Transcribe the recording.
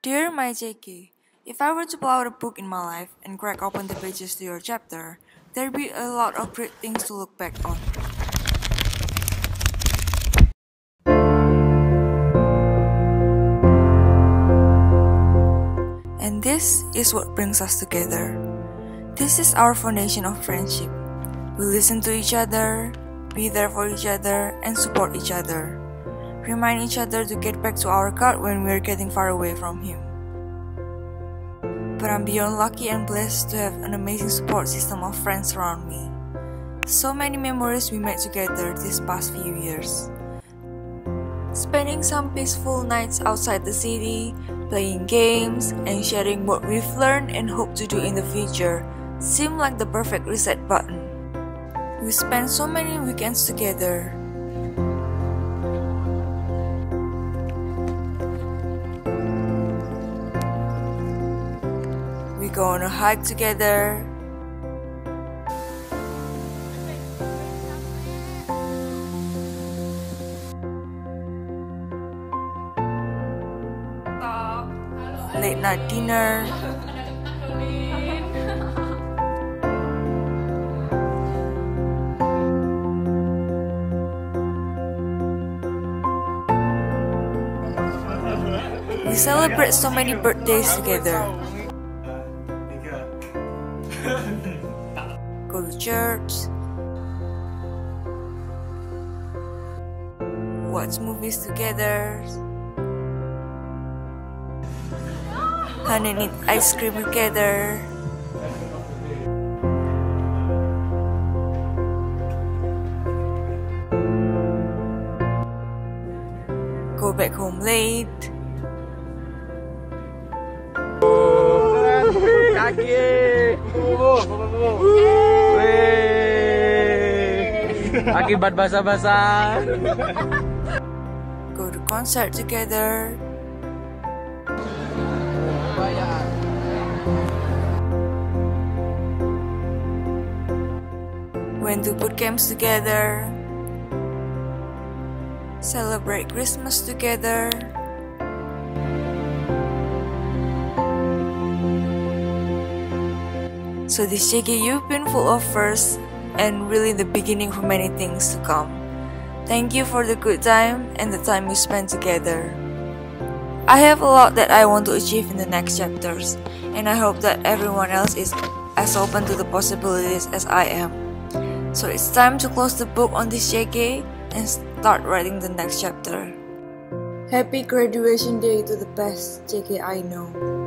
Dear my CG, if I were to pull out a book in my life and crack open the pages to your chapter, there'd be a lot of great things to look back on. And this is what brings us together. This is our foundation of friendship. We listen to each other, be there for each other, and support each other. Remind each other to get back to our God when we're getting far away from Him. But I'm beyond lucky and blessed to have an amazing support system of friends around me. So many memories we made together these past few years. Spending some peaceful nights outside the city, playing games, and sharing what we've learned and hope to do in the future seemed like the perfect reset button. We spent so many weekends together. We go on a hike together. Late night dinner. We celebrate so many birthdays together. Go to church. Watch movies together. and eat ice cream together. Go back home late. Kaki. Akibat basah-basah. Go to concert together. Went to boot camps together. Celebrate Christmas together. So this CG, you've been full of firsts and really the beginning for many things to come. Thank you for the good time and the time we spent together. I have a lot that I want to achieve in the next chapters, and I hope that everyone else is as open to the possibilities as I am. So it's time to close the book on this CG and start writing the next chapter. Happy graduation day to the best CG I know.